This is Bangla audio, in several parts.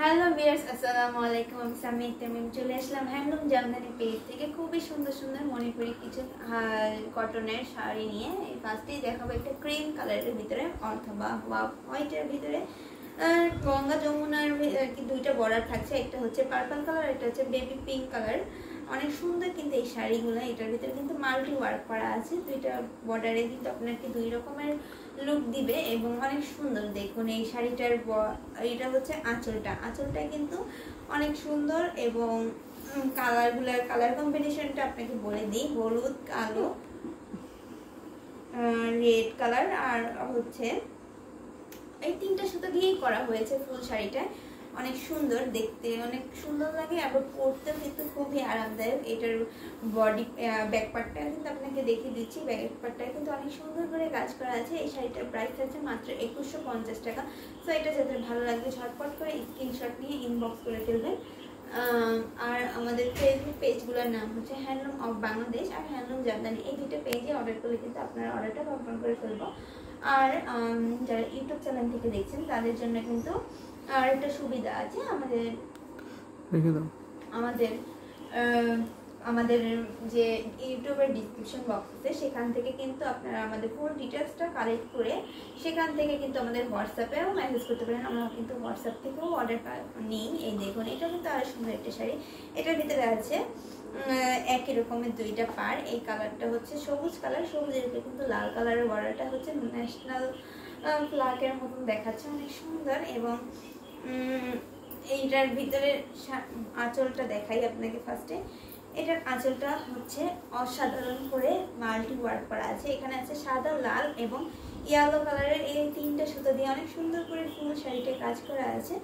হ্যালো ভিয়ার্স আসসালামু আলাইকুম। আমি সামিক তামিম চলে আসলাম হ্যান্ডলুম জামদানি পেজ থেকে। খুবই সুন্দর সুন্দর মণিপুরি কিছু কটনের শাড়ি নিয়ে এই ফার্স্টেই দেখাবো একটা ক্রিম কালারের ভিতরে, অথবা হোয়াইটের ভিতরে। গঙ্গা যমুনার আর কি দুইটা বর্ডার থাকছে। একটা হচ্ছে পার্পল কালার একটা হচ্ছে বেবি পিঙ্ক কালার অনেক সুন্দর কিন্তু এই শাড়িগুলো, এটার ভিতরে কিন্তু মাল্টি ওয়ার্ক করা আছে, দুইটা বর্ডারে কিন্তু আপনাকে দুই রকমের লুক দিবে এবং অনেক সুন্দর। দেখুন এই শাড়িটার এটা হচ্ছে আঁচলটা। আঁচলটা কিন্তু অনেক সুন্দর এবং কালারগুলার কালার কম্বিনেশনটা আপনাকে বলে দিই। হলুদ, কালো রেড কালার আর হচ্ছে, এই তিনটা সুতো দিয়েই করা হয়েছে ফুল শাড়িটা। অনেক সুন্দর দেখতে, অনেক সুন্দর লাগে। আবার পরতেও কিন্তু খুবই আরামদায়ক। এটার বডি ব্যাক পার্টটা কিন্তু আপনাকে দেখিয়ে দিচ্ছি। ব্যাক পার্টটা কিন্তু অনেক সুন্দর করে কাজ করা আছে। এই শাড়িটার প্রাইস আছে মাত্র একুশশো পঞ্চাশ টাকা। তো এটা যাদের ভালো লাগবে ঝটপট করে স্ক্রিনশট নিয়ে ইনবক্স করে ফেলবেন। আর আমাদের ফেসবুক পেজগুলোর নাম হচ্ছে হ্যান্ডলুম অফ বাংলাদেশ আর হ্যান্ডলুম জামদানি এই দুটো পেজে অর্ডার করলে কিন্তু আপনার অর্ডারটা কনফার্ম করে ফেলব। আর যারা ইউটিউব চ্যানেল থেকে দেখছেন, তাদের জন্য কিন্তু আর একটা সুবিধা আছে আমাদের আমাদের আমাদের যে ইউটিউবের ডিসক্রিপশন বক্স আছে সেখান থেকে কিন্তু আপনারা আমাদের ফুল ডিটেলসটা কালেক্ট করে সেখান থেকে কিন্তু আমাদের হোয়াটসঅ্যাপেও মেসেজ করতে পারেন। আমরা কিন্তু হোয়াটসঅ্যাপ থেকেও অর্ডার নিই। এই দেখুন এটা কিন্তু আরও সুন্দর একটা শাড়ি। এটার ভিতরে আছে একই রকমের দুইটা পার এই কালারটা হচ্ছে সবুজ কালার সবুজের উপরে কিন্তু লাল কালারের বর্ডারটা হচ্ছে ন্যাশনাল ফ্ল্যাগের মতন দেখাচ্ছে। অনেক সুন্দর। এবং এইটার ভিতরে আঁচলটা দেখাই আপনাকে ফার্স্টে এটার আঁচলটা হচ্ছে অসাধারণ করে মাল্টি ওয়ার্ক করা আছে। এখানে আছে সাদা, লাল এবং ইয়েলো কালারের এই তিনটা সুতো দিয়ে অনেক সুন্দর করে ফুল শাড়িটা কাজ করা আছে।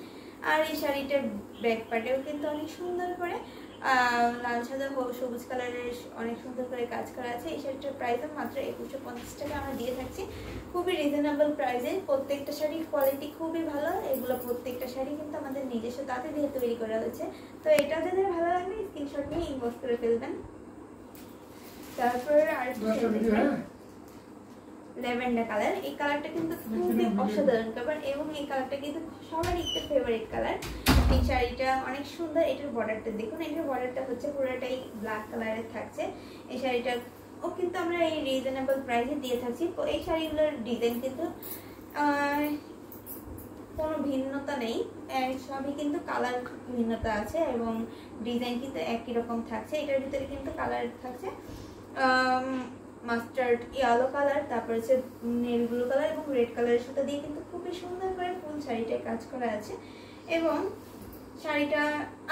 আর এই শাড়িটার ব্যাক পার্টেও কিন্তু অনেক সুন্দর করে লাল সাদা সবুজ কালারের অনেক সুন্দর করে কাজ করা আছে। এই শাড়িটার প্রাইসও মাত্র একুশশো পঞ্চাশ টাকা আমরা দিয়ে থাকছি। খুবই রিজনেবল প্রাইসে প্রত্যেকটা শাড়ির কোয়ালিটি খুবই ভালো। এগুলো প্রত্যেকটা শাড়ি কিন্তু আমাদের নিজস্ব তাতে দিয়ে তৈরি করা হয়েছে। তো এটা যাদের ভালো লাগবে স্ক্রিনশট নিয়ে ইনবক্স করে ফেলবেন। তারপর আর ল্যাভেন্ডার কালার এই কালারটা কিন্তু খুবই অসাধারণ কালার এবং এই কালারটা কিন্তু সবারই একটা ফেভারিট কালার এই শাড়িটা অনেক সুন্দর, এটার বর্ডারটা দেখুন, এটার বর্ডারটা হচ্ছে পুরোটাই ব্ল্যাক কালারের থাকছে। এই শাড়িটা ও কিন্তু আমরা এই রিজনেবল প্রাইসে দিয়ে থাকছি এই শাড়িগুলোর ডিজাইন কিন্তু কোনো ভিন্নতা নেই সবই কিন্তু কালার ভিন্নতা আছে এবং ডিজাইন কিন্তু একই রকম থাকছে, এটার ভিতরে কিন্তু কালার থাকছে মাস্টার্ড ইয়েলো কালার তারপর হচ্ছে নীল ব্লু কালার এবং রেড কালারের সাথে দিয়ে কিন্তু খুবই সুন্দর করে ফুল শাড়িটায় কাজ করা আছে। এবং শাড়িটা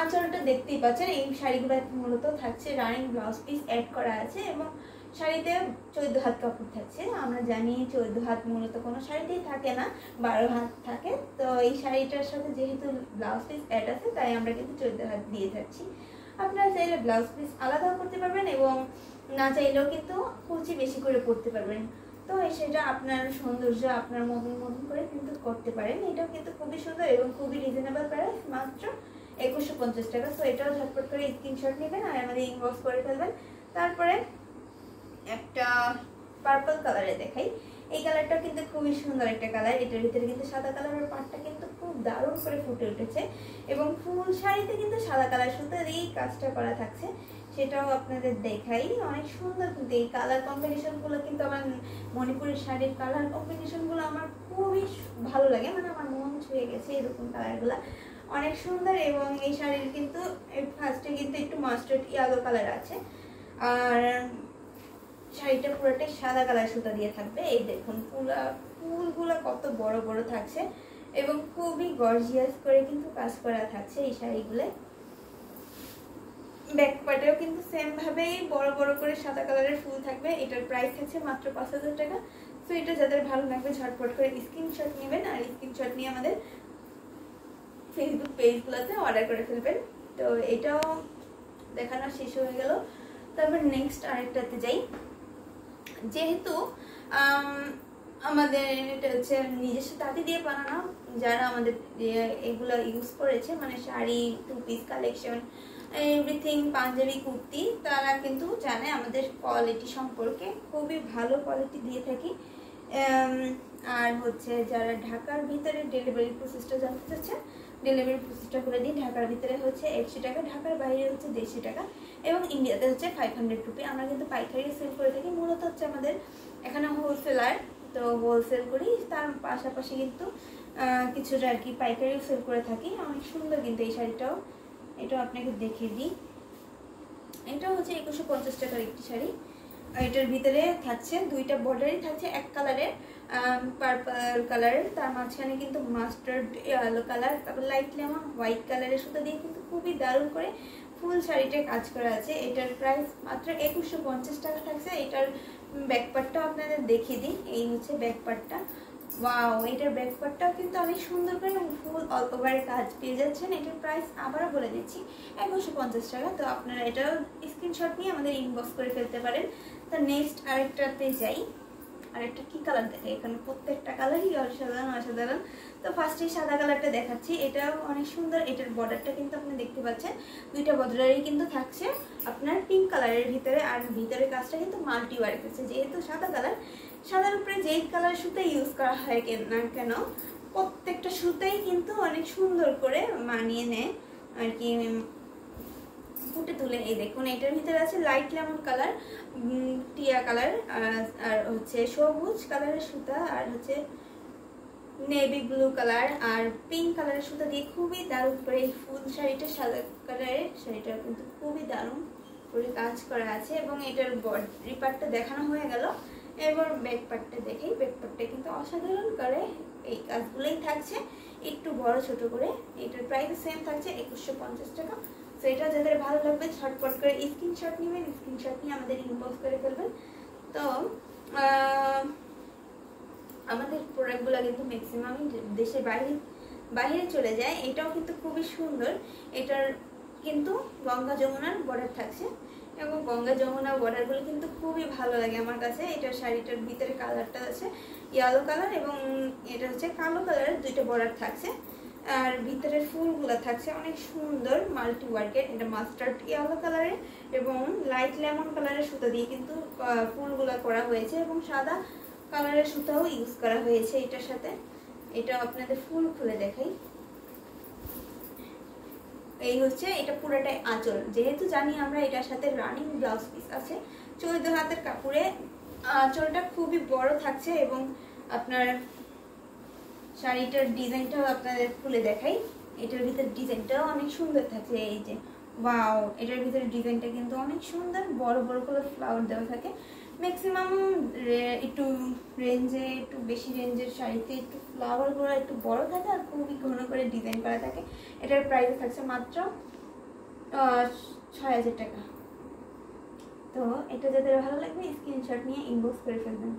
আঁচলটা দেখতেই পাচ্ছেন। এই শাড়িগুলো মূলত থাকছে রানিং ব্লাউজ পিস অ্যাড করা আছে এবং শাড়িতে চোদ্দ হাত কাপড় থাকছে। আমরা জানি চোদ্দ হাত মূলত কোনো শাড়িতেই থাকে না, বারো হাত থাকে। তো এই শাড়িটার সাথে যেহেতু ব্লাউজ পিস অ্যাড আছে, তাই আমরা কিন্তু চোদ্দ হাত দিয়ে থাকছি। আপনারা চাইলে ব্লাউজ পিস আলাদাও করতে পারবেন এবং না চাইলেও কিন্তু কুচি বেশি করে পরতে পারবেন। তো সেটা আপনার সৌন্দর্য, আপনার মতন মতন করে কিন্তু করতে পারেন। এটাও কিন্তু খুবই সুন্দর এবং খুবই রিজনেবল প্রাইস মাত্র একুশশো পঞ্চাশ টাকা। সো এটাও ঝটপট করে স্ক্রিনশট নেবেন আর আমাদের ইনবক্স করে ফেলবেন। তারপরে একটা পার্পল কালারে দেখাই। এই কালারটা কিন্তু খুবই সুন্দর একটা কালার এটার ভিতরে কিন্তু সাদা কালারের পাটটা কিন্তু খুব দারুণ করে ফুটে উঠেছে। এবং ফুল শাড়িতে কিন্তু সাদা কালার সুতো এই কাজটা করা থাকছে। সেটাও আপনাদের দেখাই। অনেক সুন্দর কিন্তু এই কালার কম্বিনেশনগুলো কিন্তু আমার মণিপুরের শাড়ির কালার কম্বিনেশনগুলো আমার খুবই ভালো লাগে। মানে আমার মন ছুঁয়ে গেছে এরকম কালারগুলো অনেক সুন্দর এবং এই শাড়ির কিন্তু ফার্স্টে কিন্তু একটু মাস্টার্ড ইয়ালো কালার আছে। আর শাড়িটা পুরোটাই সাদা কালার সুতা দিয়ে থাকবে। এই দেখুন ফুলা ফুলগুলো কত বড় বড় থাকছে এবং খুবই গর্জিয়াস করে কিন্তু কাজ করা থাকছে এই শাড়িগুলো ব্যাক পার্টেও কিন্তু সেম ভাবেই বড় বড় করে সাদা কালারের ফুল থাকবে। এটার প্রাইস থাকছে মাত্র পাঁচ হাজার টাকা। তো এটা যাদের ভালো লাগবে, ঝটপট করে স্ক্রিনশট নেবেন আর স্ক্রিনশট নিয়ে আমাদের ফেসবুক পেজগুলোতে অর্ডার করে ফেলবেন। তো, এটাও দেখানো শেষ হয়ে গেল। তারপর নেক্সট আরেকটাতে যাই। যেহেতু আমাদের এটা হচ্ছে নিজস্ব তাঁতি দিয়ে বানানো, যারা আমাদের এগুলো ইউজ করেছে মানে sari two piece collection everything Panjabi kurti, তারা কিন্তু জানে আমাদের কোয়ালিটি সম্পর্কে, খুবই ভালো কোয়ালিটি দিয়ে থাকি। আর হচ্ছে যারা ঢাকার ভিতরে ডেলিভারি প্রসেসটা জানতে চাচ্ছেন ডেলিভারি প্রসেসটা করে দিই ঢাকার ভিতরে হচ্ছে একশো টাকা, ঢাকার বাইরে হচ্ছে দেড়শো টাকা এবং ইন্ডিয়াতে হচ্ছে ফাইভ হান্ড্রেড রুপি আমরা কিন্তু পাইকারি সেল করে থাকি। মূলত হচ্ছে আমাদের এখানে হোলসেলার তো হোলসেল করি। তার পাশাপাশি কিন্তু কিছুটা আর কি পাইকারিও সেল করে থাকি। অনেক সুন্দর কিন্তু এই শাড়িটাও। এটাও আপনাকে দেখিয়ে দিই। এটাও হচ্ছে একুশশো পঞ্চাশ টাকার একটি শাড়ি। আর এটার ভিতরে থাকছে দুইটা বর্ডারই থাকছে, এক কালারের পার্পল কালারের। তার মাঝখানে কিন্তু মাস্টার্ড আলো কালার, তারপর লাইট লেমন হোয়াইট কালারের সুতো দিয়ে কিন্তু খুবই দারুণ করে ফুল শাড়িটা কাজ করা আছে। এটার প্রাইস মাত্র একুশশো পঞ্চাশ টাকা থাকছে। এটার ব্যাকপার্টটাও আপনাদের দেখিয়ে দিই। এই হচ্ছে ব্যাকপার্টটা ওয়াও এটার ব্যাকপার্টটাও কিন্তু অনেক সুন্দর করে ফুল অল কাজ পেয়ে যাচ্ছেন। এটার প্রাইস আবারও বলে দিচ্ছি, একুশশো পঞ্চাশ টাকা। তো আপনারা এটাও স্ক্রিনশট নিয়ে আমাদের ইনবক্স করে ফেলতে পারেন। তো নেক্সট আরেকটাতে যাই। আরেকটা কি কালার দেখে? এখানে প্রত্যেকটা কালারই অসাধারণ অসাধারণ। তো সাদা কালারটা দেখাচ্ছি। এটাও অনেক সুন্দর। এটার বর্ডারটা কিন্তু আপনি দেখতে পাচ্ছেন। দুইটা বর্ডারই কিন্তু থাকছে। আপনার পিঙ্ক কালারের ভিতরে আর ভিতরের কাজটা কিন্তু মাল্টি ওয়ার্ক আছে যেহেতু সাদা কালার সাদার উপরে যেই কালার সুতা ইউজ করা হয় না কেন, প্রত্যেকটা সুতাই কিন্তু অনেক সুন্দর করে মানিয়ে নেয়। আর কি ফুটে তুলে। এই দেখুন, এটার ভিতরে আছে লাইট লেমন কালার টিয়া কালার আর হচ্ছে সবুজ কালারের সুতা, আর হচ্ছে নেভি ব্লু কালার আর পিঙ্ক কালারের সুতা দিয়ে খুবই দারুণ করে এই ফুল শাড়িটা, সাদা কালারের শাড়িটা কিন্তু খুবই দারুণ করে কাজ করা আছে। এবং এটার বডি পার্টটা দেখানো হয়ে গেল। এবার ব্যাক পার্টটা দেখেই ব্যাক পার্টটা কিন্তু অসাধারণ করে। এই কাজগুলোই থাকছে। একটু বড়, ছোট করে। এটার প্রাইস সেম থাকছে, একুশশো টাকা। তো এটা যাদের ভালো লাগবে, ঝটপট করে স্ক্রিনশট নেবেন স্ক্রিনশট নিয়ে আমাদের ইনবক্স করে ফেলবেন। তো আমাদের প্রোডাক্টগুলো কিন্তু ম্যাক্সিমামই দেশের বাইরে বাইরে চলে যায়। এটাও কিন্তু খুবই সুন্দর। এটার কিন্তু গঙ্গা যমুনার বর্ডার থাকছে। এবং গঙ্গা যমুনা বর্ডারগুলো কিন্তু খুবই ভালো লাগে আমার কাছে। এটার শাড়িটার ভিতরে কালারটা আছে ইয়েলো কালার এবং এটা হচ্ছে কালো কালারের দুইটা বর্ডার থাকছে। আর ভিতরের ফুলগুলো থাকছে অনেক সুন্দর মাল্টি ওয়ার্কের এটা মাস্টার্ড ইয়েলো কালারের এবং লাইট লেমন কালারের সুতা দিয়ে কিন্তু ফুলগুলো করা হয়েছে এবং সাদা কালারের সুতাও ইউজ করা হয়েছে এটার সাথে। এটা আপনাদের ফুল খুলে দেখাই। এই হচ্ছে এটা পুরোটাই আঁচল। যেহেতু জানি আমরা এটার সাথে রানিং ব্লাউজ পিস আছে, চৌদ্দ হাতের কাপড়ে আঁচলটা খুবই বড় থাকছে এবং আপনার শাড়িটার ডিজাইনটাও আপনাদের খুলে দেখাই। এটার ভিতরে ডিজাইনটাও অনেক সুন্দর থাকছে, এই যে ওয়াও এটার ভিতরে ডিজাইনটা কিন্তু অনেক সুন্দর, বড় বড় করে ফ্লাওয়ার দেওয়া থাকে। ম্যাক্সিমাম একটু রেঞ্জে একটু বেশি রেঞ্জের শাড়িতে একটু ফ্লাওয়ারগুলো একটু বড় থাকে আর খুবই ঘন করে ডিজাইন করা থাকে। এটার প্রাইস থাকছে মাত্র ছয় হাজার টাকা। তো এটা যাদের ভালো লাগবে স্ক্রিনশট নিয়ে ইনবক্স করে ফেলবেন।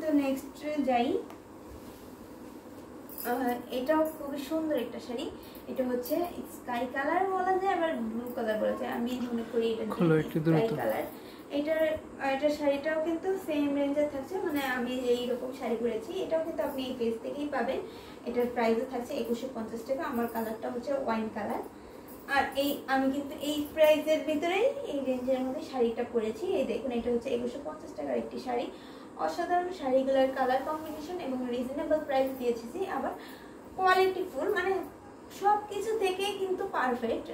তো নেক্সট যাই। এটাও খুবই সুন্দর একটা শাড়ি। এটা হচ্ছে স্কাই কালার বলা যায় আবার ব্লু কালার বলা যায়। আমি মনে করি এটা স্কাই কালার এটার এটার শাড়িটাও কিন্তু সেম রেঞ্জের থাকছে মানে আমি এই রকম শাড়ি পরেছি এটাও কিন্তু আপনি এই পেজ থেকেই পাবেন। এটার প্রাইসও থাকছে একুশশো পঞ্চাশ টাকা আমার কালারটা হচ্ছে ওয়াইন কালার আর এই আমি কিন্তু এই প্রাইসের ভিতরেই এই রেঞ্জের মধ্যে শাড়িটা পরেছি। এই দেখুন এটা হচ্ছে একুশশো পঞ্চাশ টাকার একটি শাড়ি। অসাধারণ শাড়িগুলোর কালার কম্বিনেশন এবং রিজনেবল প্রাইস দিয়েছি আবার কোয়ালিটি ফুল মানে সব কিছু থেকেই কিন্তু পারফেক্ট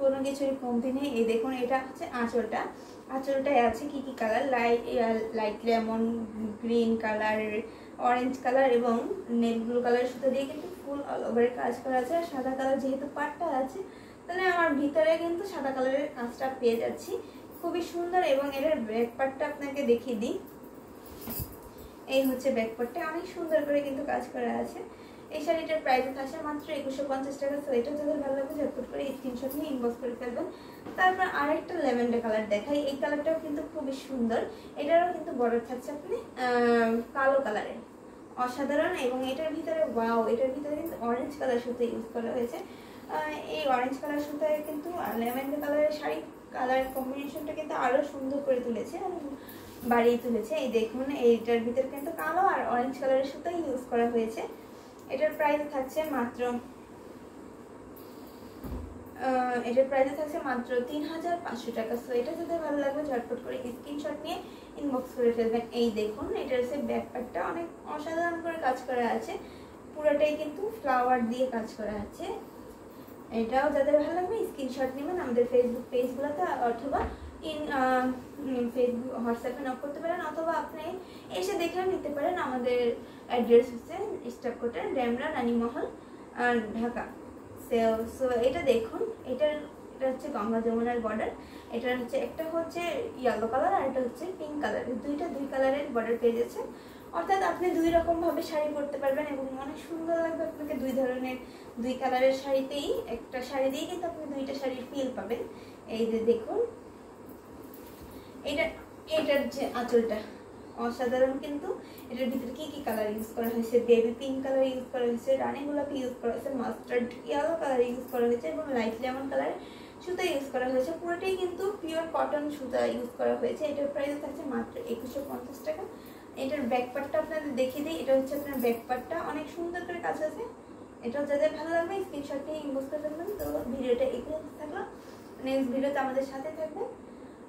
কোনো কিছুর কমতি নেই। এই দেখুন, এটা হচ্ছে আঁচলটা। আঁচলটায় আছে কি কি colour light light lemon green colour orange colour এবং নেল ব্লু কালার সুতো দিয়ে কিন্তু ফুল অল ওভারে কাজ করা আছে। আর সাদা কালার যেহেতু পাটটা আছে, তাহলে আমার ভিতরে কিন্তু সাদা কালারের কাজটা পেয়ে যাচ্ছি। খুবই সুন্দর এবং এটার ব্যাক পার্টটা আপনাকে দেখিয়ে দিই। এই হচ্ছে ব্যাকপার্টটা অনেক সুন্দর করে কিন্তু কাজ করা আছে। এই শাড়িটার প্রাইস থাকছে মাত্র একুশশো পঞ্চাশ টাকা। তো এটা যাদের ভালো লাগবে, ঝটপট করে স্ক্রিনশট নিয়ে ইনবক্স করে ফেলবেন। তারপর আরেকটা লেভেন্ডার কালার দেখাই। এই কালারটাও কিন্তু খুবই সুন্দর। এটারও কিন্তু বর্ডার থাকছে আপনি কালো কালারের অসাধারণ এবং এটার ভিতরে ওয়াও এটার ভিতরে কিন্তু অরেঞ্জ কালার সুতো ইউজ করা হয়েছে। এই অরেঞ্জ কালার সুতোয় কিন্তু লেভেন্ডার কালারের শাড়ি কালার কম্বিনেশনটা কিন্তু আরও সুন্দর করে তুলেছে। বাড়িয়ে তুলেছে। এই দেখুন, এইটার ভিতরে কিন্তু কালো আর অরেঞ্জ কালারের সুতো ইউজ করা হয়েছে। এটার প্রাইস থাকছে মাত্র এটার প্রাইসে থাকছে মাত্র তিন হাজার পাঁচশো টাকা। সো এটা যদি ভালো লাগবে ঝটপট করে স্ক্রিনশট নিয়ে ইনবক্স করে ফেলবেন। এই দেখুন, এটার হচ্ছে ব্যাকপ্যাকটা অনেক অসাধারণ করে কাজ করা আছে। পুরোটাই কিন্তু ফ্লাওয়ার দিয়ে কাজ করা আছে। এটাও যাদের ভালো লাগবে স্ক্রিনশট নেবেন আমাদের ফেসবুক পেজগুলোতে অথবা ইন ফেসবুক হোয়াটসঅ্যাপে নক করতে পারেন অথবা আপনি এসে দেখেও নিতে পারেন আমাদের অ্যাড্রেস হচ্ছে staff quota Demra Ranimahal Dhaka. So so এটা দেখুন, এটার, এটা হচ্ছে গঙ্গা যমুনার বর্ডার এটা হচ্ছে, একটা হচ্ছে ইয়েলো কালার আর একটা হচ্ছে পিঙ্ক কালার দুইটা দুই কালারের বর্ডার পেয়ে যাচ্ছে। অর্থাৎ আপনি দুই রকমভাবে শাড়ি পরতে পারবেন এবং অনেক সুন্দর লাগবে আপনাকে দুই ধরনের, দুই কালারের শাড়িতেই, একটা শাড়ি দিয়ে কিন্তু আপনি দুইটা শাড়ির ফিল পাবেন। এই যে দেখুন এটা এটার যে আঁচলটা, অসাধারণ কিন্তু। এটার ভিতরে কি কি কালার ইউজ করা হয়েছে? বেবি পিঙ্ক কালার ইউজ করা হয়েছে, রানী গোলাপি ইউজ করা হয়েছে মাস্টার্ড ইয়েলো কালার ইউজ করা হয়েছে এবং লাইট লেমন কালার সুতা ইউজ করা হয়েছে। পুরোটাই কিন্তু পিওর কটন সুতা ইউজ করা হয়েছে। এটার প্রাইস থাকছে মাত্র একুশশো পঞ্চাশ টাকা। এটার ব্যাক পার্টটা আপনাদের দেখিয়ে দিই। এটা হচ্ছে আপনার ব্যাক পার্টটা অনেক সুন্দর করে কাজ আছে। এটাও যাদের ভালো লাগবে স্ক্রিনশট নিয়ে ইনবক্স করে তো ভিডিওটা এখানে থাকল। নেক্সট ভিডিওতে আমাদের সাথে থাকবেন।